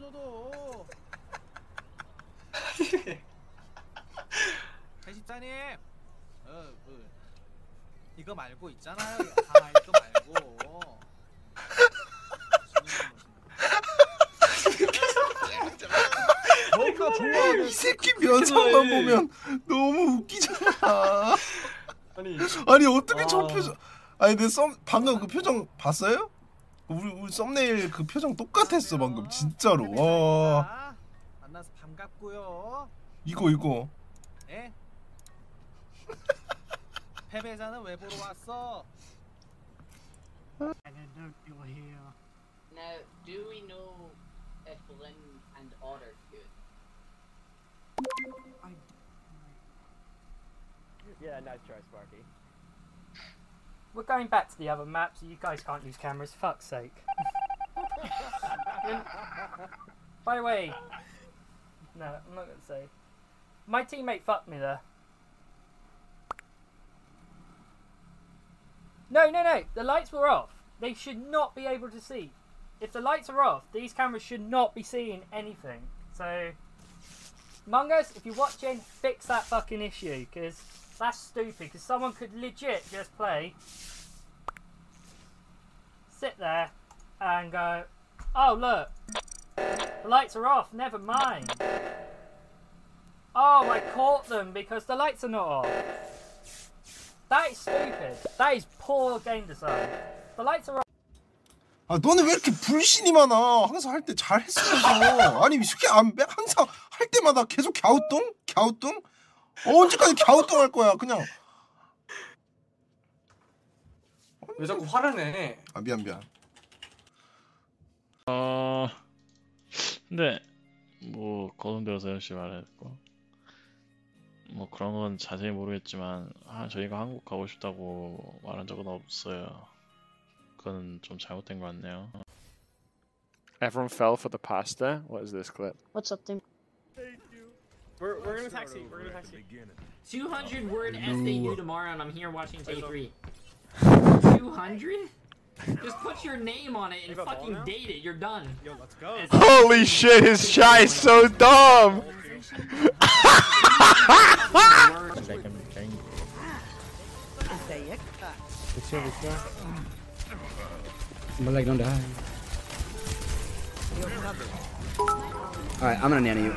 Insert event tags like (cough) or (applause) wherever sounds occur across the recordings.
저도 배십사님 (laughs) 어, 그, 이거 말고 있잖아요 (laughs) 아 이거 말고 너가 좋아하는 이 새끼 면상만 보면 너무 웃기잖아. 아니 아니 어떻게 저 아. 표정? 아니 내 썸 방금 그 표정 봤어요? 우리 우리 썸네일 그 표정 똑같았어 방금 진짜로. 와 아, 만나서 반갑고요 이거 이거. 예? 패배자는 왜 보러 왔어? Now, do we know if Lynn and Otter good? Yeah, nice try, Sparky. We're going back to the other map, so you guys can't use cameras. Fuck's sake. (laughs) By the way, no, I'm not gonna say. My teammate fucked me there. No, no, no. The lights were off. They should not be able to see. If the lights are off, these cameras should not be seeing anything. So, Mungus, if you're watching, fix that fucking issue, because that's stupid. Because someone could legit just play, sit there, and go, oh, look, the lights are off, never mind. Oh, I caught them because the lights are not off. That is stupid. That is poor game design. The lights are off. 아 너는 왜 이렇게 불신이 많아? 항상 할 때 잘 했으면서 아니 이 새끼 안 매? 항상 할 때마다 계속 갸우뚱? 갸우뚱? 언제까지 갸우뚱 할 거야? 그냥 왜 자꾸 화를 내? 아 미안 미안. 어 근데 뭐 거론되어서 열심히 말했고 뭐 그런 건 자세히 모르겠지만 아, 저희가 한국 가고 싶다고 말한 적은 없어요. 그건 좀 잘못된 것 같네요. Everyone fell for the pasta. What is this clip? What's up, team? We're, we're gonna taxi. We're gonna taxi. 200 word SAU tomorrow, and I'm here watching Jay3. 200? Just put your name on it and fucking date it. You're done. Yo, let's go. It's- Holy shit! His chat is so dumb. Alright, I'm gonna nanny you.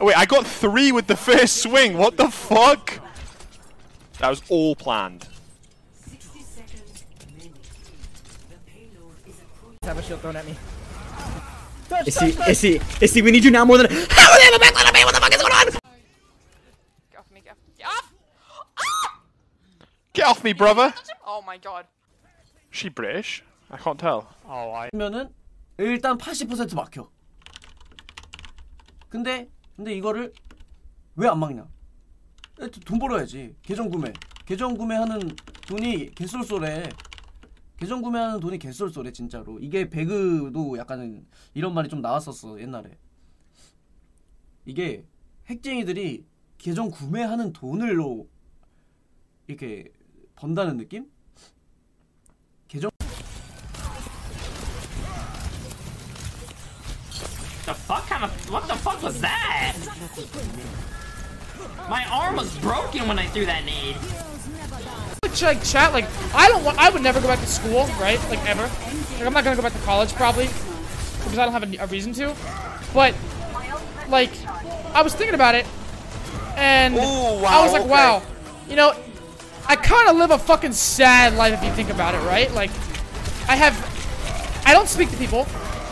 are. Wait, I got three with the first swing. What the fuck? That was all planned. Have a shield thrown at me. Issy, Issy, Issy, we need you now more than. How are they have a backline on me? What the fuck is going on? Get off me, get off. Get off! Get off me, brother. Oh my god. She British? I can't tell. Oh, I. 면은 일단 80% 막혀. 근데 근데 이거를 왜 안 막냐? 에, 돈 벌어야지. 계정 구매. 계정 구매하는 돈이 개쏠쏠해. 계정 구매하는 돈이 개쏠쏠해 진짜로. 이게 배그도 약간 이런 말이 좀 나왔었어 옛날에. 이게 핵쟁이들이 계정 구매하는 돈을로 이렇게 번다는 느낌? Kind of what the fuck was that? My arm was broken when I threw that nade. Like chat, like I don't want. I would never go back to school, right? Like ever. Like I'm not gonna go back to college probably because I don't have a, a reason to. But like, I was thinking about it, and I was like, wow, you know, I kind of live a fucking sad life if you think about it, right? Like, I have, I don't speak to people.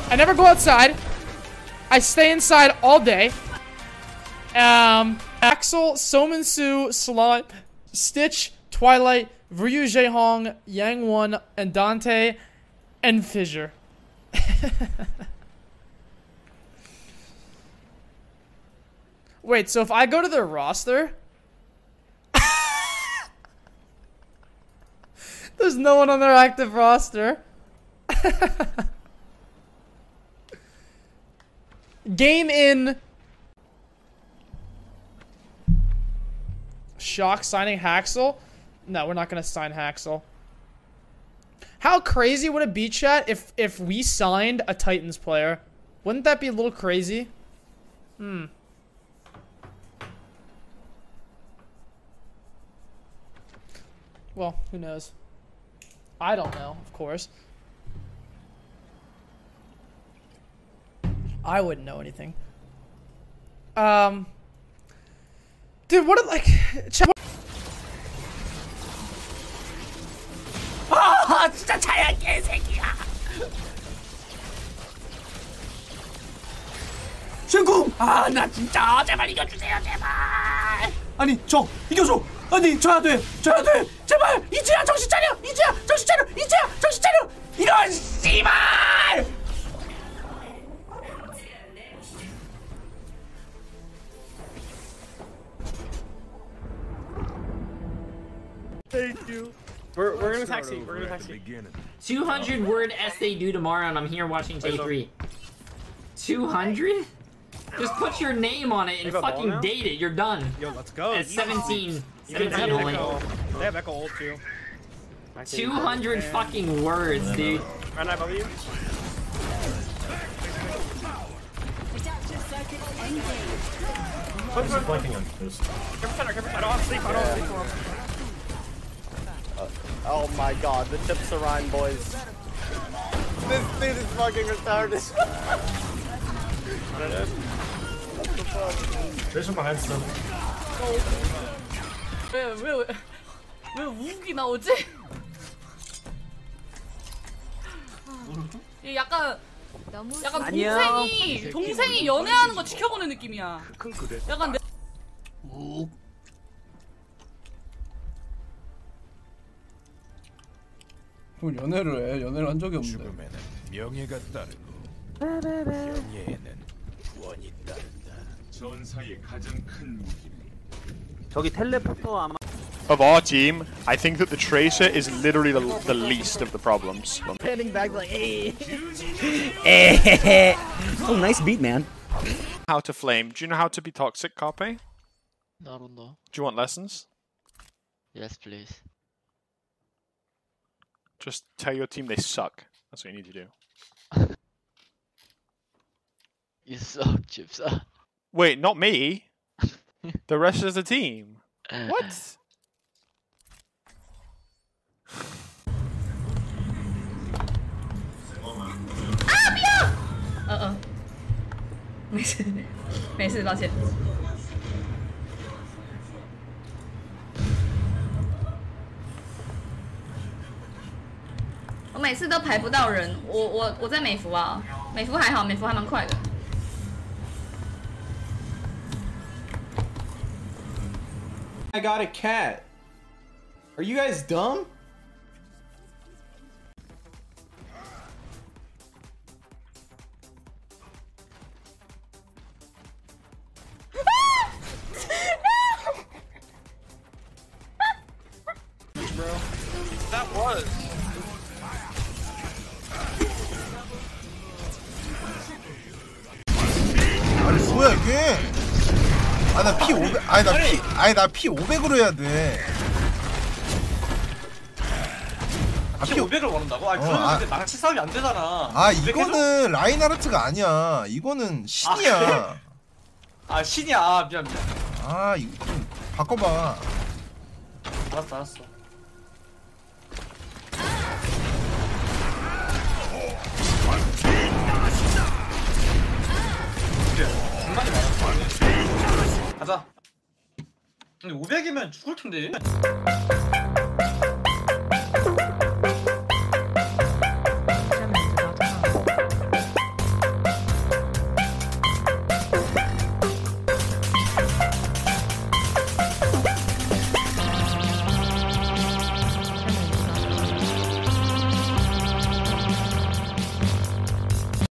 I never go outside. I stay inside all day. Um, Haksal, SeoMinSoo, Salon, Stitch, Twilight, Ryu Jaehong, Yang Won, and Dante, and Fissure. (laughs) Wait, so if I go to their roster, (laughs) there's no one on their active roster. (laughs) Game in. Shock signing Haksal? No, we're not gonna sign Haksal. How crazy would it be, chat, if if we signed a Titans player? Wouldn't that be a little crazy? Hmm. Well, who knows? I don't know, of course. I wouldn't know anything. Um, dude, what? Like, chat, (laughs) 아 진짜 자야 개새끼야. 신궁 아 나 진짜 제발 이겨주세요 제발. 아니 저 이겨줘! 아니 져야 돼! 져야 돼! 제발! 이지야 정신 차려! 이지야 정신 차려! 이지야 정신 차려! 이런 씨발 Thank you. (laughs) We're, we're gonna taxi. We're gonna taxi. 200 word essay due tomorrow, and I'm here watching Jay3. 200? Just put your name on it and have a ball fucking date it. You're done. Yo, let's go. At 17. They have 17 only. Echo. They have Echo ult too. 200 fucking words, dude. Run above you. He's flanking on boost. Center, careful center. I don't have sleep. I don't have sleep for him. Oh my god, the chips are Ryan boys. This dude is fucking retarded. Behind still. 왜왜왜 왜 우욱이 나오지? 얘 약간 약간. 동생이 동생이 연애하는 거 지켜보는 느낌이야. 약간 내 그럼 연애를 해 연애를 한 적이 없는데 명예가 따르고 명예에는 구원이 따른다. 전사의 가장 큰 무기. 저기 텔레포터 아마 Of our team, I think that the Tracer is literally the, the least of the problems. Panning back like, hey. Eh. (laughs) oh, nice beat, man. How to flame. Do you know how to be toxic, Carpe? I don't know. Do you want lessons? Yes, please. Just tell your team they suck. That's what you need to (laughs) do. You suck, Chips. Wait, not me. (laughs) the rest of the team. What? 어 어. 没(laughs) 事没事，抱歉。 我每次都排不到人，我我我在美服啊，美服还好，美服还蛮快的。I got a cat. Are you guys dumb? 아나 피 500, 아니 나 피, 아니 나피 500으로 해야 돼. 아, 피 500을 원한다고? 아니 어, 그러면 아. 근데 망치 싸움이 안 되잖아. 아 500 해줘? 이거는 라인하르트가 아니야. 이거는 신이야. 아 신이야. 아, 미안 미안. 아 이거 좀 바꿔봐. 알았어 알았어. 중간이 많았어. 가자. 근데 500이면 죽을 텐데.